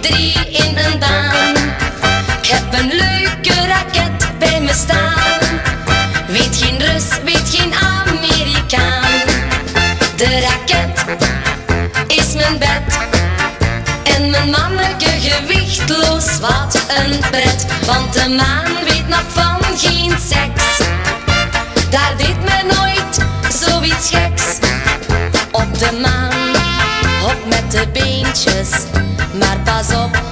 drie in een baan. Ik heb een leuke raket bij me staan. Weet geen Rus, weet geen Amerikaan. De raket is mijn bed. En mijn manneke gewichtloos, wat een pret. Want de maan weet nog van geen. Pas op,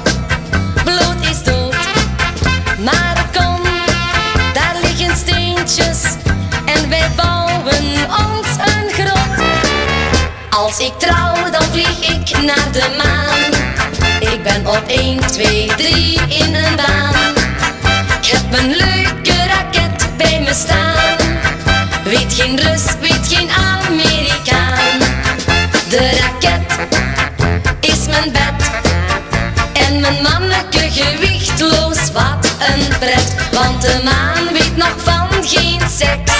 bloed is dood. Maar kom, daar liggen steentjes en wij bouwen ons een grot. Als ik trouw, dan vlieg ik naar de maan. Ik ben op 1, 2, 3 in een baan. Ik heb een leuke raket bij me staan. Weet geen Rus, weet geen Amerikaan. De raket gewichtloos, wat een pret. Want de maan weet nog van geen seks.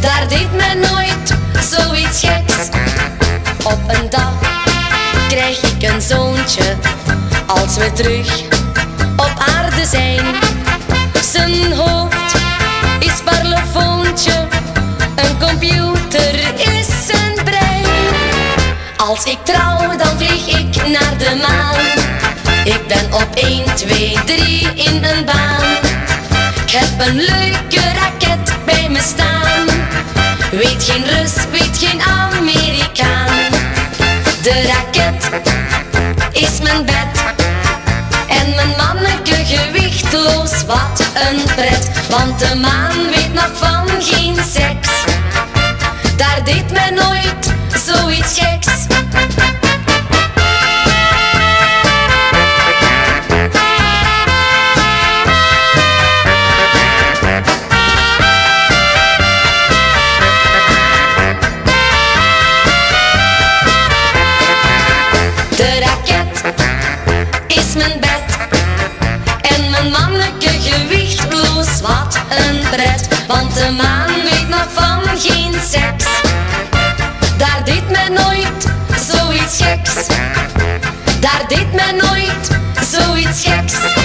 Daar deed men nooit zoiets geks. Op een dag krijg ik een zoontje als we terug op aarde zijn. Zijn hoofd is parlofoontje, een computer is zijn brein. Als ik trouw, dan vlieg ik naar de maan. Ik ben op 1, 2, 3 in een baan. Ik heb een leuke raket bij me staan. Weet geen Rus, weet geen Amerikaan. De raket is mijn bed. En mijn manneke gewichtloos, wat een pret. Want de maan weet nog van geen seks. Want de maan weet nog van geen seks. Daar deed men nooit zoiets geks. Daar deed men nooit zoiets geks